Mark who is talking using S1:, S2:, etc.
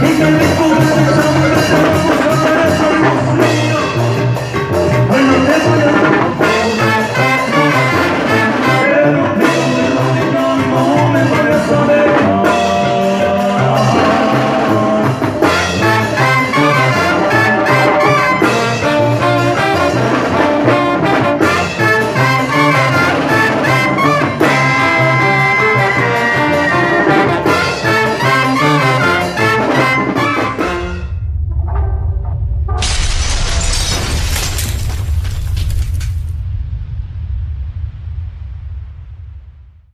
S1: He's gonna be cool.